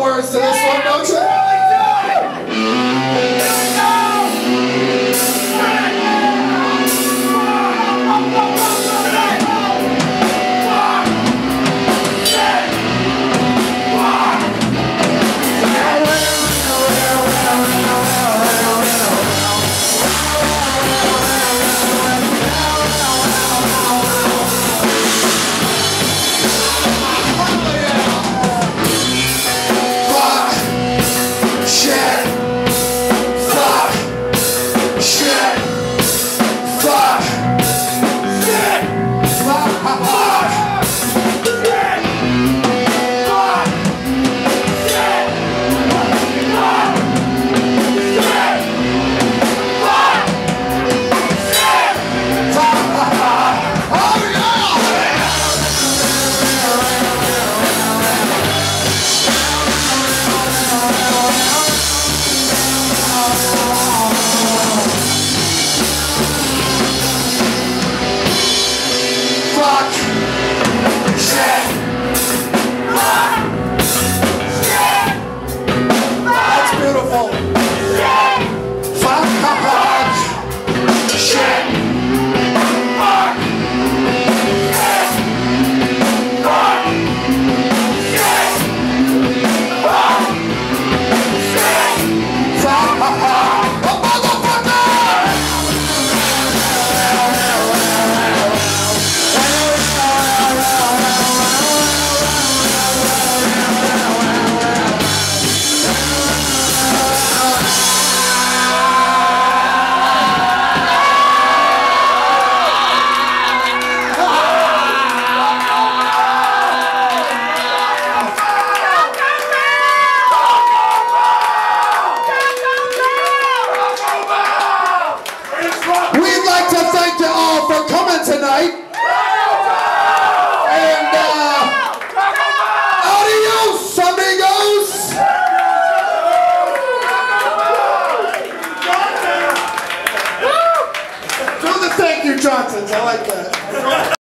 words to this one, don't you? I like that.